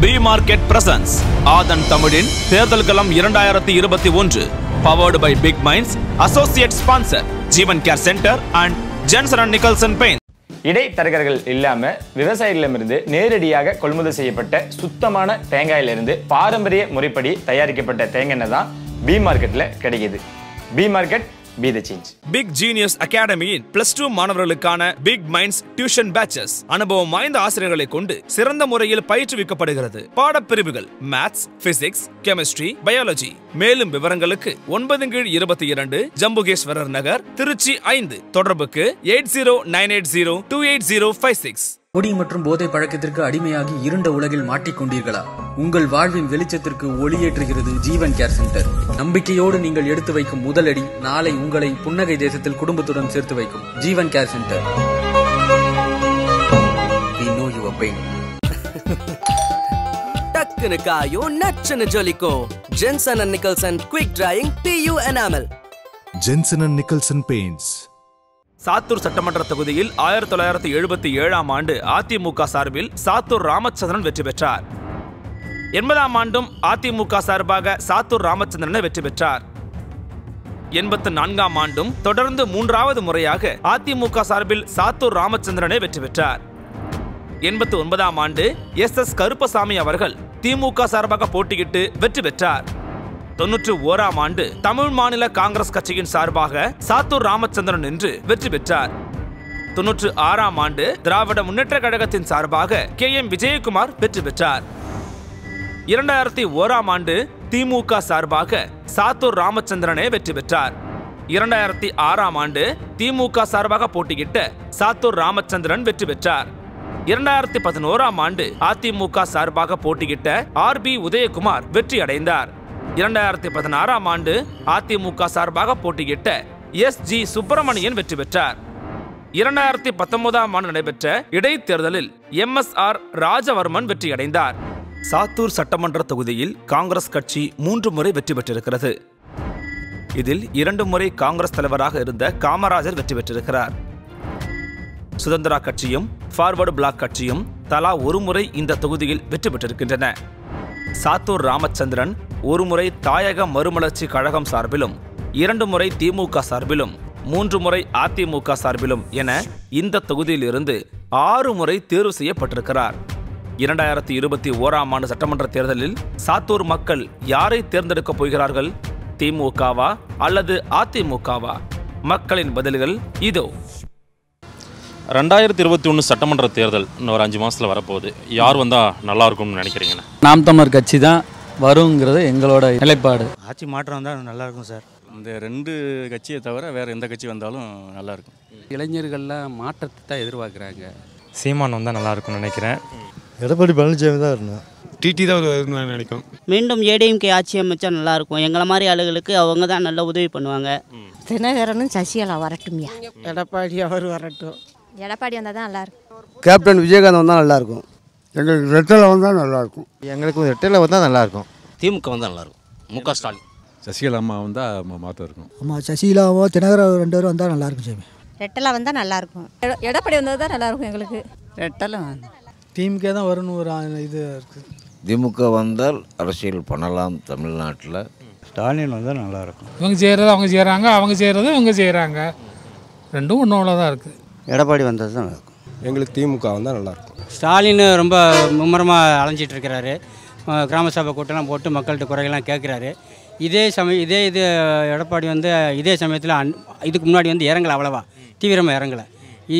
B market presence. ஆதன் தமிழின் தேர்தல் களம் இரண்டாயிரத்தி இருபத்தி ஒன்று. Powered by big minds associate sponsor Jeevan care centre and Jensen and Nicholson paint இடைத்தரகர்கள் இல்லாம விவசாயிகளிடமிருந்து நேரடியாக கொள்முதல் செய்யப்பட்ட சுத்தமான தேங்காயிலிருந்து பாரம்பரிய முறைப்படி தயாரிக்கப்பட்ட தேங்காய் தான் பி மார்க்கெட்ல கிடைக்குது. B market be the change big genius அகாடமியின் plus two மாணவர்களுக்கான பிக் மைண்ட்ஸ் டியூஷன் பேச்சஸ் அனுபவம் வாய்ந்த ஆசிரியர்களை கொண்டு சிறந்த முறையில் பயிற்றுவிக்கப்படுகிறது. பாடப்பிரிவுகள் மேத்ஸ் பிசிக்ஸ் கெமிஸ்ட்ரி பயாலஜி மேலும் விவரங்களுக்கு ஒன்பது கீழ் இருபத்தி இரண்டு ஜம்புகேஸ்வரர் நகர் திருச்சி ஐந்து. தொடர்புக்கு eight zero nine eight zero two eight zero five six. குடி மற்றும் போதை பழக்கத்திற்கு அடிமையாகி இருண்ட உலகில் மாட்டிக்கொண்டீர்களா உங்கள் வாழ்வின் வெளிச்சத்திற்கு ஒளியேற்றுகிறது ஜீவன் கேர் சென்டர். நம்பிக்கையோடு நீங்கள் எடுத்து வைக்கும் முதலடி நாளை உங்களை புன்னகை தேசத்தில் குடும்பத்துடன் சேர்த்து வைக்கும் ஜீவன் கேர் சென்டர். டக்குனு காயும் நச்சுன்னு ஜொலிக்கும். Jensen and Nicholson quick drying PU enamel Jensen and Nicholson Paints. Sattur சட்டமன்ற தொகுதியில் ஆயிரத்தி தொள்ளாயிரத்தி எழுபத்தி ஏழாம் ஆண்டு அதிமுக சார்பில் சாத்தூர் ராமச்சந்திரன் வெற்றி பெற்றார். எண்பதாம் ஆண்டும் அதிமுக சார்பாக சாத்தூர் ராமச்சந்திரனை வெற்றி பெற்றார். எண்பத்து நான்காம் ஆண்டும் தொடர்ந்து மூன்றாவது முறையாக அதிமுக சார்பில் சாத்தூர் ராமச்சந்திரனை வெற்றி பெற்றார். எண்பத்து ஒன்பதாம் ஆண்டு எஸ் எஸ் கருப்பசாமி அவர்கள் திமுக சார்பாக போட்டியிட்டு வெற்றி பெற்றார். தொன்னூற்று ஓராம் ஆண்டு தமிழ் மாநில காங்கிரஸ் கட்சியின் சார்பாக சாத்தூர் ராமச்சந்திரன் என்று வெற்றி பெற்றார். தொன்னூற்று ஆறாம் ஆண்டு திராவிட முன்னேற்ற கழகத்தின் சார்பாக கே எம் விஜயகுமார் வெற்றி பெற்றார். இரண்டாயிரத்தி ஓராம் ஆண்டு திமுக சார்பாக சாத்தூர் ராமச்சந்திரனே வெற்றி பெற்றார். இரண்டாயிரத்தி ஆறாம் ஆண்டு திமுக சார்பாக போட்டியிட்ட சாத்தூர் ராமச்சந்திரன் வெற்றி பெற்றார். இரண்டாயிரத்தி பதினோராம் ஆண்டு அதிமுக சார்பாக போட்டியிட்ட ஆர் பி உதயகுமார் வெற்றி அடைந்தார் இரண்டாயிரத்தி பதினாறாம் ஆண்டு அதிமுக சார்பாக போட்டியிட்ட எஸ் ஜி சுப்பிரமணியன் வெற்றி பெற்றார். இரண்டாயிரத்தி பத்தொன்பதாம் ஆண்டு நடைபெற்ற இடைத்தேர்தலில் எம் எஸ் ஆர் ராஜவர்மன் வெற்றியடைந்தார். சாத்தூர் சட்டமன்ற தொகுதியில் காங்கிரஸ் கட்சி மூன்று முறை வெற்றி பெற்றிருக்கிறது. இதில் இரண்டு முறை காங்கிரஸ் தலைவராக இருந்த காமராஜர் வெற்றி பெற்றிருக்கிறார். சுதந்திரா கட்சியும் ஃபார்வர்டு பிளாக் கட்சியும் தலா ஒரு முறை இந்த தொகுதியில் வெற்றி பெற்றிருக்கின்றன. சாத்தூர் ராமச்சந்திரன் ஒரு முறை தாயக மறுமலர்ச்சி கழகம் சார்பிலும் இரண்டு முறை திமுக சார்பிலும் மூன்று முறை அதிமுக சார்பிலும் என இந்த தொகுதியிலிருந்து ஆறு முறை தேர்வு செய்யப்பட்டிருக்கிறார். இரண்டாயிரத்தி இருபத்தி ஓராம் ஆண்டு சட்டமன்ற தேர்தலில் சாத்தூர் மக்கள் யாரை தேர்ந்தெடுக்கப் போகிறார்கள்? திமுகவா அல்லது அதிமுகவா? மக்களின் பதில்கள் இதோ. ரெண்டாயிரத்தி இருபத்தி ஒன்று சட்டமன்ற தேர்தல் இன்னும் ஒரு அஞ்சு மாதத்தில் வரப்போகுது. யார் வந்தால் நல்லா இருக்கும்னு நினைக்கிறீங்கண்ணே? நாம் தமிழர் கட்சி தான். வருங்கிறது எங்களோட நிலைப்பாடு. ஆட்சி மாற்றம் வந்தால் நல்லா இருக்கும் சார். இந்த ரெண்டு கட்சியை தவிர வேறு எந்த கட்சி வந்தாலும் நல்லா இருக்கும் இளைஞர்கள்லாம் மாற்றத்தை தான் எதிர்பார்க்குறாங்க. சீமான் வந்தால் நல்லா இருக்கும்னு நினைக்கிறேன். எடப்பாடி பழனிசாமி தான் இருந்தேன் டிடி தான் நான் நினைக்கும் மீண்டும் ஏடிஎம்கே ஆட்சி அமைச்சா நல்லாயிருக்கும். எங்களை மாதிரி ஆளுகளுக்கு அவங்க தான் நல்ல உதவி பண்ணுவாங்க. தினகரனும் சசிகலா வரட்டும்யா எடப்பாடி அவர் வரட்டும். எடப்பாடி வந்தால் தான் நல்லாயிருக்கும். கேப்டன் விஜயகாந்த் வந்தால் நல்லாயிருக்கும். எங்களுக்கு ரெட்டில் வந்தால் நல்லாயிருக்கும். எங்களுக்கு ரெட்டில் வந்தால் நல்லாயிருக்கும். திமுக வந்தா நல்லா இருக்கும் மு க ஸ்டாலின். சசிகலா அம்மா வந்தால் மாற்றம் இருக்கும் ஆமாம் சசிகலாவோ தினகரன் ரெண்டு பேரும் வந்தால் நல்லாயிருக்கும் சாமி. ரெட்டலா வந்தால் நல்லாயிருக்கும். எடப்பாடி வந்தது தான் நல்லாயிருக்கும் எங்களுக்கு. ரெட்டலும் திமுக தான் வரும்னு ஒரு இது இருக்குது திமுக வந்தால் அரசியல் பண்ணலாம் தமிழ்நாட்டில். ஸ்டாலின் வந்தால் நல்லாயிருக்கும். இவங்க செய்கிறது அவங்க செய்கிறாங்க அவங்க செய்கிறது இவங்க செய்கிறாங்க ரெண்டும் ஒன்று தான் இருக்குது எடப்பாடி வந்தது தான் நல்லாயிருக்கும் எங்களுக்கு திமுக வந்தால் நல்லாயிருக்கும். ஸ்டாலின் ரொம்ப மும்முரமாக அலைஞ்சிட்டு இருக்கிறாரு கிராம சபை கூட்டம்லாம் போட்டு மக்கள்கிட்ட குறைகள்லாம் கேட்குறாரு. இதே சமயம் இதே இது எடப்பாடி வந்து இதே சமயத்தில் அன் இதுக்கு முன்னாடி வந்து இறங்கலை அவ்வளவா. தீவிரமாக இறங்கலை.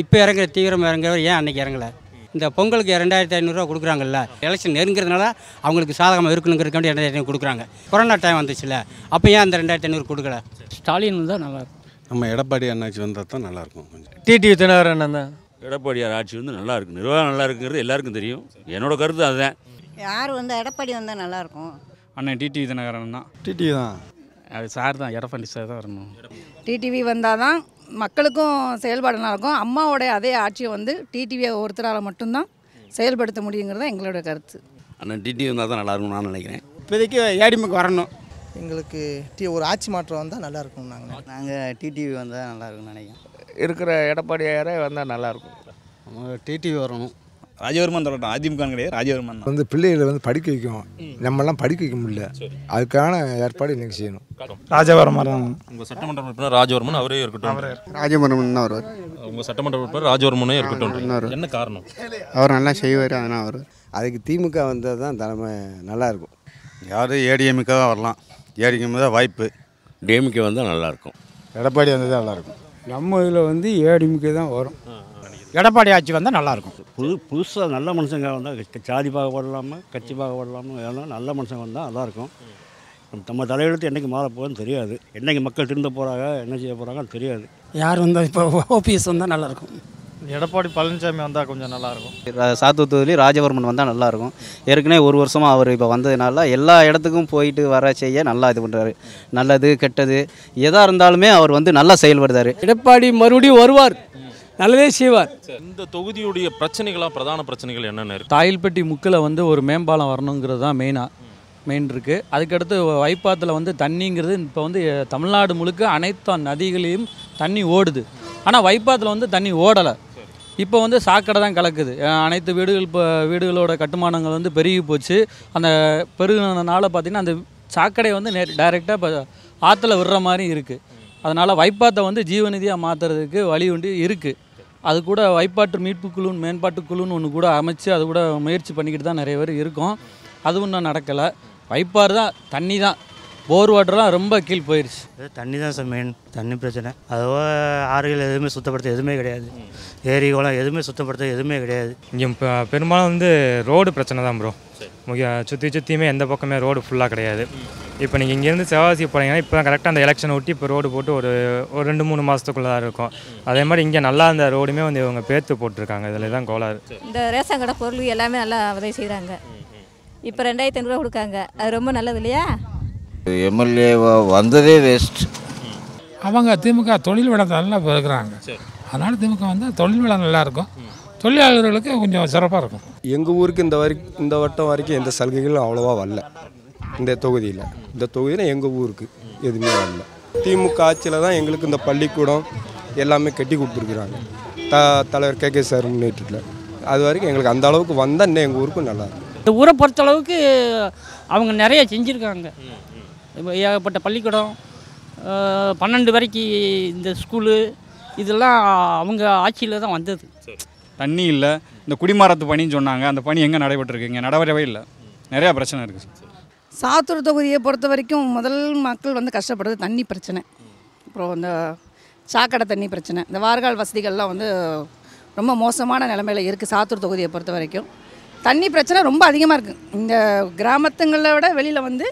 இப்போ இறங்குற தீவிரமாக இறங்குறவர் ஏன் அன்னைக்கு இறங்கலை? இந்த பொங்கலுக்கு ரெண்டாயிரத்தி ஐநூறுரூவா கொடுக்குறாங்கல்ல. எலெக்ஷன் நெருங்கிறதுனால அவங்களுக்கு சாதகமாக இருக்கணுங்கிறதுக்காண்டி ரெண்டாயிரத்தி ஐநூறு கொடுக்குறாங்க. கொரோனா டைம் வந்துச்சுல்ல அப்போ ஏன் அந்த ரெண்டாயிரத்தி ஐநூறு கொடுக்கல? ஸ்டாலின் தான் நல்லா நம்ம எடப்பாடி அண்ணாச்சி வந்தால் தான் நல்லாயிருக்கும் கொஞ்சம். டிடிவி தினகரன் தான் எடப்பாடியார் ஆட்சி வந்து நல்லா இருக்கு நிர்வாகம் நல்லா இருக்குங்கிறது எல்லாருக்கும் தெரியும். என்னோட கருத்து அதுதான். யார் வந்தால் எடப்பாடி வந்தால் நல்லாயிருக்கும்? அண்ணன் டிடிவி தினகரன் தான். டிடிவி தான். அது சார் தான் எடப்பாடி சார் தான் வரணும். டிடிவி வந்தால் தான் மக்களுக்கும் செயல்பாடு நல்லாயிருக்கும். அம்மாவோடைய அதே ஆட்சியை வந்து டிடிவியை ஒருத்தரால் மட்டும்தான் செயல்படுத்த முடியுங்கிறது எங்களோட கருத்து. அண்ணன் டிடி வந்தால் தான் நல்லா இருக்கும்னு நான் நினைக்கிறேன். இப்போதைக்கு ஏடிஎம்க்கு வரணும். எங்களுக்கு டி ஒரு ஆட்சி மாற்றம் வந்தால் நல்லா இருக்கும் நாங்கள் நாங்கள் டிடிவி வந்தால் நல்லா இருக்கும்னு நினைக்கிறேன் இருக்கிற எடப்பாடியாரே வந்தால் நல்லாயிருக்கும். டிடிவி வரணும். ராஜவர்மன் சொல்லட்டும் அதிமுக கிடையாது ராஜவர்மன் வந்து பிள்ளைகளை வந்து படிக்க வைக்கும் நம்மலாம் படிக்க வைக்க முடியல. அதுக்கான ஏற்பாடு இன்னைக்கு செய்யணும். ராஜவர்மன் தான். உங்க சட்டமன்ற உறுப்பினர் ராஜவர்மன் அவரே இருக்கட்டும். ராஜபுரம் தான் வருவார். உங்க சட்டமன்ற உறுப்பினர் ராஜவர்மனே இருக்கட்டும். என்ன காரணம்? அவர் நல்லா செய்வார் அதனால் அவர் அதுக்கு திமுக வந்தால் தான் தலைமை நல்லா இருக்கும் யார் ஏடிஎம்கே தான் வரலாம். ஏடிஎம் தான் வாய்ப்பு. டிஎம்கே வந்தால் நல்லாயிருக்கும். எடப்பாடி வந்தது நல்லாயிருக்கும். நம்ம இதில் வந்து ஏடிஎம்கே தான் வரும். எடப்பாடி ஆட்சி வந்தால் நல்லாயிருக்கும் புது புதுசாக நல்ல மனுஷங்க வந்தால் ஜாதி பாகுபடலாமல் கட்சி பாகுபடலாமல் எல்லாம் நல்ல மனுஷங்க வந்தால் நல்லாயிருக்கும் நம்ம தலையெழுத்து என்றைக்கு மாற போகுதுன்னு தெரியாது. என்னைக்கு மக்கள் திருந்த போகிறாங்க என்ன செய்ய போகிறாங்கன்னு தெரியாது. யார் வந்தால் இப்போ ஓபிஎஸ் வந்தால் நல்லாயிருக்கும் எடப்பாடி பழனிசாமி வந்தால் கொஞ்சம் நல்லாயிருக்கும். சாத்தூர் தொகுதி ராஜவர்மன் வந்தால் நல்லாயிருக்கும். ஏற்கனவே ஒரு வருஷமாக அவர் இப்போ வந்ததுனால எல்லா இடத்துக்கும் போயிட்டு வர செய்ய நல்லா இது பண்ணுறாரு நல்லது கெட்டது எதாக இருந்தாலுமே அவர் வந்து நல்லா செயல்படுறாரு. எடப்பாடி மறுபடியும் வருவார். நல்லதே செய்வார். இந்த தொகுதியுடைய பிரச்சனைகளா பிரதான பிரச்சனைகள் என்னென்ன இருக்கு? தாயில்பட்டி முக்கில் வந்து ஒரு மேம்பாலம் வரணுங்கிறது தான் மெயினாக மெயின் இருக்குது அதுக்கடுத்து வைப்பாத்தில் வந்து தண்ணிங்கிறது இப்போ வந்து தமிழ்நாடு முழுக்க அனைத்து நதிகளையும் தண்ணி ஓடுது. ஆனால் வைப்பாத்தில் வந்து தண்ணி ஓடலை. இப்போ வந்து சாக்கடை தான் கலக்குது. அனைத்து வீடுகள் இப்போ வீடுகளோட கட்டுமானங்கள் வந்து பெருகி போச்சு. அந்த பெருகினதுனால பார்த்திங்கன்னா அந்த சாக்கடை வந்து நே டைரெக்டாக இப்போ ஆற்றுல விடுற மாதிரி இருக்குது அதனால் வைப்பாத்தை வந்து ஜீவநிதியாக மாற்றுறதுக்கு வழி ஒன்று இருக்குது அது கூட வைப்பாட்டு மீட்பு குழுன்னு மேம்பாட்டு குழுன்னு ஒன்று கூட அமைச்சு அது கூட முயற்சி பண்ணிக்கிட்டு தான் நிறைய பேர் இருக்கோம். அதுவும் இன்னும் நடக்கலை. வைப்பாறு தான் தண்ணி தான். போர் வாட்டர்லாம் ரொம்ப கீழ் போயிடுச்சு தண்ணி தான் சார் மெயின் தண்ணி பிரச்சனை. அதுவோ ஆறுகள் எதுவுமே சுத்தப்படுத்த எதுவுமே கிடையாது. ஏரி குளம் எதுவுமே சுத்தப்படுத்த எதுவுமே கிடையாது. இங்கே இப்போ பெரும்பாலும் வந்து ரோடு பிரச்சனை தான் ப்ரோ முக்கிய சுற்றி சுற்றியுமே எந்த பக்கமே ரோடு ஃபுல்லாக கிடையாது. இப்போ நீங்கள் இங்கேருந்து சிவகாசி போனீங்கன்னா இப்போ தான் கரெக்டாக அந்த எலெக்ஷனை ஒட்டி இப்போ ரோடு போட்டு ஒரு ஒரு ரெண்டு மூணு மாதத்துக்குள்ளே தான் இருக்கும். அதே மாதிரி இங்கே நல்லா அந்த ரோடுமே வந்து இவங்க பேர்த்து போட்டிருக்காங்க. இதில் தான் கோளாறு. இந்த ரேஷன் கடை பொருள் எல்லாமே நல்லா உதவி செய்கிறாங்க இப்போ ரெண்டாயிரத்தி ஐநூறுரூவா கொடுக்காங்க. அது ரொம்ப நல்லது இல்லையா? எம்எல்ஏ வந்ததே வேஸ்ட் அவங்க திமுக தொழில் வளத்தை நல்லா இருக்கிறாங்க. அதனால் திமுக வந்து தொழில் வளம் நல்லா இருக்கும். தொழிலாளர்களுக்கு கொஞ்சம் சிறப்பாக இருக்கும். எங்கள் ஊருக்கு இந்த வரை இந்த வட்டம் வரைக்கும் எந்த சலுகைகளும் அவ்வளோவா வரல. இந்த தொகுதியில். இந்த தொகுதியில் எங்கள் ஊருக்கு எதுவுமே வரல. திமுக ஆட்சியில் தான் எங்களுக்கு இந்த பள்ளிக்கூடம் எல்லாமே கட்டி கொடுத்துருக்குறாங்க. த தலைவர் கே கே சார் முன்னேற்றத்தில். அது வரைக்கும் எங்களுக்கு அந்த அளவுக்கு வந்தால் இன்னும் எங்கள் ஊருக்கும் நல்லா இருக்கும். இந்த ஊரை பொறுத்தளவுக்கு அவங்க நிறைய செஞ்சுருக்காங்க. ஏகப்பட்ட பள்ளிக்கூடம் பன்னெண்டு வரைக்கும் இந்த ஸ்கூலு இதெல்லாம் அவங்க ஆட்சியில் தான் வந்தது. தண்ணி இல்லை. இந்த குடிமரத்து பணின்னு சொன்னாங்க. அந்த பணி எங்கே நடைபெற்றிருக்கு? இங்கே நடைபெறவே இல்லை. நிறையா பிரச்சனை இருக்குது சாத்தூர் தொகுதியை பொறுத்த வரைக்கும் முதல் மக்கள் வந்து கஷ்டப்படுறது தண்ணி பிரச்சனை. அப்புறம் இந்த சாக்கடை தண்ணி பிரச்சனை. இந்த வார்கால் வசதிகள்லாம் வந்து ரொம்ப மோசமான நிலமையில இருக்குது சாத்தூர் தொகுதியை பொறுத்த வரைக்கும். தண்ணி பிரச்சனை ரொம்ப அதிகமாக இருக்குது இந்த கிராமத்துங்களை விட வெளியில் வந்து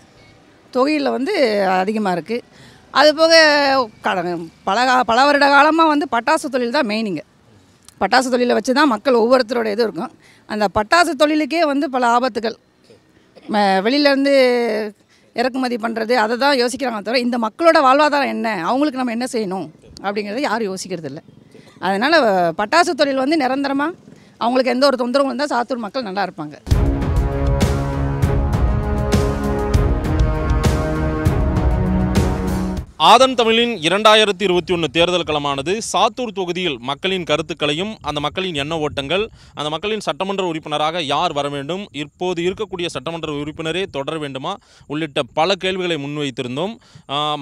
தொகையில் வந்து அதிகமாக இருக்குது அது போக கடன் பல பல வருட காலமாக வந்து பட்டாசு தொழில் தான் மெயினிங்க பட்டாசு தொழிலை வச்சு தான் மக்கள் ஒவ்வொருத்தரோட இது இருக்கும். அந்த பட்டாசு தொழிலுக்கே வந்து பல ஆபத்துகள். வெளியிலேருந்து இறக்குமதி பண்ணுறது அதை தான் யோசிக்கிறாங்க தவிர இந்த மக்களோட வாழ்வாதாரம் என்ன? அவங்களுக்கு நம்ம என்ன செய்யணும்? அப்படிங்கிறத யாரும் யோசிக்கிறது இல்லை. அதனால் பட்டாசு தொழில் வந்து நிரந்தரமாக அவங்களுக்கு எந்த ஒரு தொந்தரவும் இருந்தால் சாத்தூர் மக்கள் நல்லா இருப்பாங்க. ஆதன் தமிழின் இரண்டாயிரத்தி இருபத்தி ஒன்று தேர்தல் களமானது சாத்தூர் தொகுதியில் மக்களின் கருத்துக்களையும் அந்த மக்களின் எண்ண ஓட்டங்கள் அந்த மக்களின் சட்டமன்ற உறுப்பினராக யார் வர வேண்டும் இப்போது இருக்கக்கூடிய சட்டமன்ற உறுப்பினரே தொடர வேண்டுமா உள்ளிட்ட பல கேள்விகளை முன்வைத்திருந்தோம்.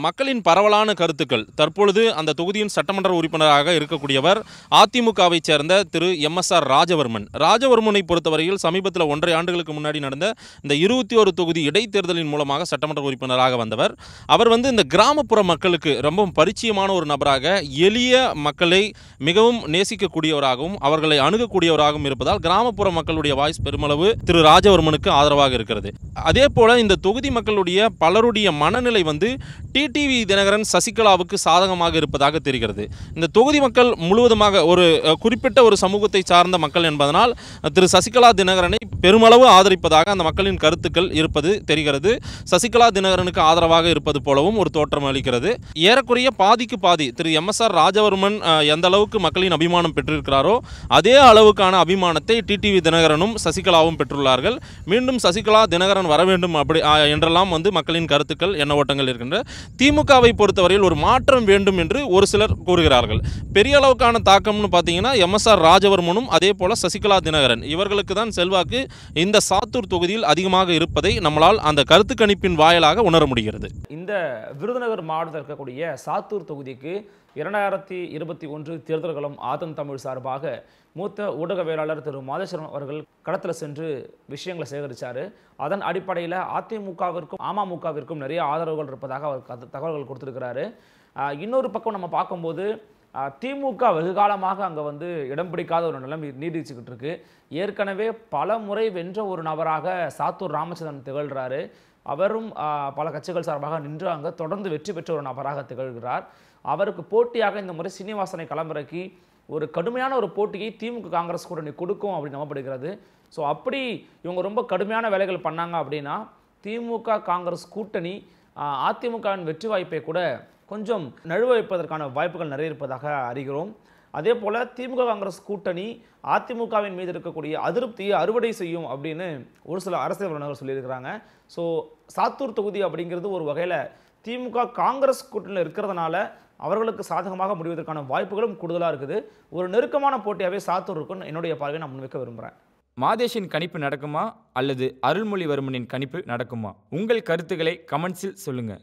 மக்களின் பரவலான கருத்துக்கள் தற்பொழுது அந்த தொகுதியின் சட்டமன்ற உறுப்பினராக இருக்கக்கூடியவர் அதிமுகவை சேர்ந்த Thiru M S R Rajavarman. ராஜவர்மனை பொறுத்தவரையில் சமீபத்தில் ஒன்றரை ஆண்டுகளுக்கு முன்னாடி நடந்த இந்த இருபத்தி ஒரு தொகுதி இடைத்தேர்தலின் மூலமாக சட்டமன்ற உறுப்பினராக வந்தவர். அவர் வந்து இந்த கிராமப்புற மக்களுக்கு ரொம்பவும் பரிச்சயமான ஒரு நபராக எளிய மக்களை மிகவும் நேசிக்கக்கூடியவராகவும் அவர்களை அணுகக்கூடியவராகவும் இருப்பதால் கிராமப்புற மக்களுடைய வாய்ஸ் பெருமளவு திரு ராஜவர்மனுக்கு ஆதரவாக இருக்கிறது. அதே போல இந்த தொகுதி மக்களுடைய பலருடைய மனநிலை வந்து டிடிவி தினகரன் சசிகலாவுக்கு சாதகமாக இருப்பதாக தெரிகிறது. இந்த தொகுதி மக்கள் முழுவதுமாக ஒரு குறிப்பிட்ட ஒரு சமூகத்தை சார்ந்த மக்கள் என்பதனால் திரு சசிகலா தினகரனை பெருமளவு ஆதரிப்பதாக அந்த மக்களின் கருத்துக்கள் இருப்பது தெரிகிறது. சசிகலா தினகரனுக்கு ஆதரவாக இருப்பது போலவும் ஒரு தோற்றம் அளிக்கிறது. இருக்கிறது. ஏறக்குறைய பாதிக்கு பாதி திரு எம்எஸ்ஆர் ராஜவர்மன் எந்த அளவுக்கு மக்களின் அபிமானம் பெற்றிருக்கிறாரோ அதே அளவுக்கான அபிமானத்தை டிடிவி தினகரனும் சசிகலாவும் பெற்றுள்ளார்கள். மீண்டும் சசிகலா தினகரன் வர வேண்டும் அப்படி என்றெல்லாம் வந்து மக்களின் கருத்துக்கள் எண்ண ஓட்டங்கள் இருக்கின்ற. திமுகவை பொறுத்தவரையில் ஒரு மாற்றம் வேண்டும் என்று ஒரு சிலர் கூறுகிறார்கள். பெரிய அளவுக்கான தாக்கம்னு பார்த்தீங்கன்னா எம்எஸ்ஆர் ராஜவர்மனும் அதே போல சசிகலா தினகரன். இவர்களுக்கு தான் செல்வாக்கு இந்த சாத்தூர் தொகுதியில் அதிகமாக இருப்பதை நம்மளால் அந்த கருத்து கணிப்பின் வாயிலாக உணர முடிகிறது. இந்த விருதுநகர் மாவட்டத்தில் இருக்கக்கூடிய சாத்தூர் தொகுதிக்கு இரண்டாயிரத்தி இருபத்தி ஒன்று தேர்தல்களும் ஆதம் ஆதன் தமிழ் சார்பாக மூத்த ஊடகவியலாளர் திரு மாதேஸ்வரன் அவர்கள் களத்தில் சென்று விஷயங்களை சேகரித்தார் அதன் அடிப்படையில் அதிமுகவிற்கும் அமமுகவிற்கும் நிறைய ஆதரவுகள் இருப்பதாக அவர் தகவல்கள் கொடுத்துருக்கிறாரு. ஆஹ் இன்னொரு பக்கம் நம்ம பார்க்கும்போது திமுக வெகுகாலமாக அங்கே வந்து இடம் பிடிக்காத ஒரு நிலைமை நீடிச்சுக்கிட்டு இருக்கு. ஏற்கனவே பல முறை வென்ற ஒரு நபராக சாத்தூர் ராமச்சந்திரன் திகழ்கிறாரு அவரும் பல கட்சிகள் சார்பாக நின்று அங்கே தொடர்ந்து வெற்றி பெற்ற ஒரு நபராக திகழ்கிறார். அவருக்கு போட்டியாக இந்த முறை சீனிவாசனை களமிறக்கி ஒரு கடுமையான ஒரு போட்டியை திமுக காங்கிரஸ் கூட்டணி கொடுக்கும் அப்படின்னு நம்பப்படுகிறது. ஸோ அப்படி இவங்க ரொம்ப கடுமையான வேலைகள் பண்ணாங்க அப்படின்னா திமுக காங்கிரஸ் கூட்டணி அதிமுகவின் வெற்றி வாய்ப்பை கூட கொஞ்சம் நழுவ வைப்பதற்கான வாய்ப்புகள் நிறைய இருப்பதாக அறிகிறோம். அதே போல் திமுக காங்கிரஸ் கூட்டணி அதிமுகவின் மீது இருக்கக்கூடிய அதிருப்தியை அறுவடை செய்யும் அப்படின்னு ஒரு சில அரசியல் வல்லுநர்கள் சொல்லியிருக்கிறாங்க. ஸோ சாத்தூர் தொகுதி அப்படிங்கிறது ஒரு வகையில் திமுக காங்கிரஸ் கூட்டணியில் இருக்கிறதுனால அவர்களுக்கு சாதகமாக முடிவதற்கான வாய்ப்புகளும் கூடுதலாக இருக்குது. ஒரு நெருக்கமான போட்டியாகவே சாத்தூர் இருக்குன்னு என்னுடைய பார்வையை நான் முன்வைக்க விரும்புகிறேன் மாதேஷின் கணிப்பு நடக்குமா? அல்லது அருள்மொழிவர்மனின் கணிப்பு நடக்குமா? உங்கள் கருத்துக்களை கமெண்ட்ஸில் சொல்லுங்கள்